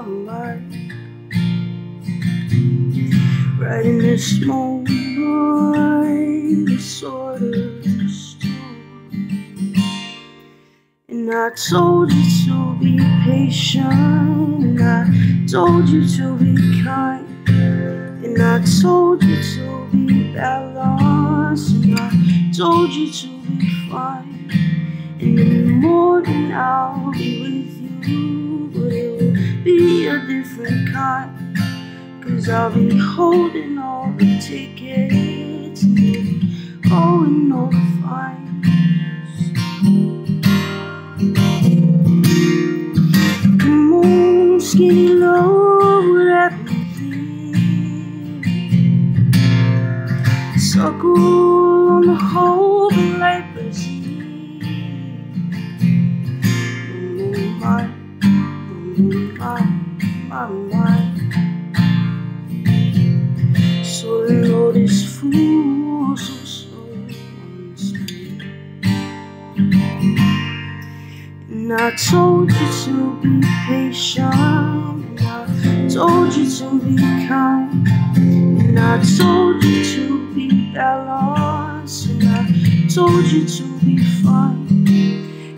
Right in this moment, I sort of storm. And I told you to be patient, and I told you to be kind, and I told you to be balanced, and I told you to be fine. And in the morning I'll be with you, but it be a different kind. Cause I'll be holding all the tickets be all the fines. Come on, skinny what happened here? Suckle on the hope my, my. So the Lord is full, so slow and I told you to be patient, and I told you to be kind, and I told you to be balanced, and I told you to be fine.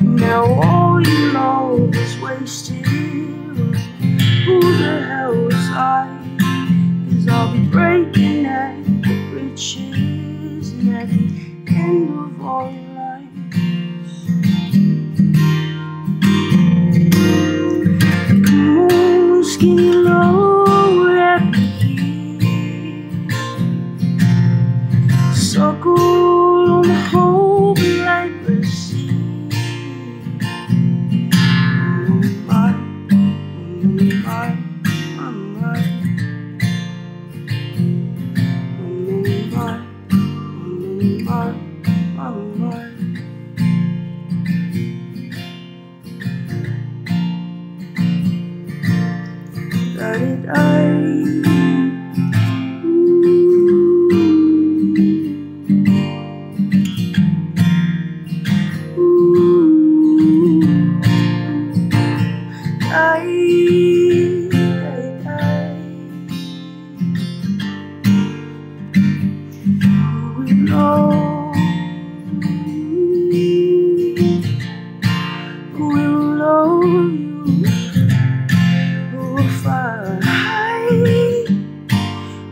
Now all your love is wasted. And at the know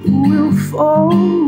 will fall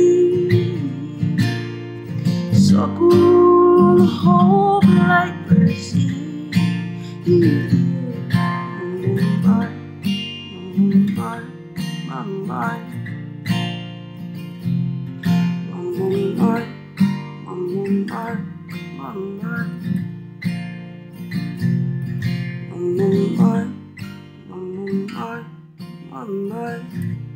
My, my.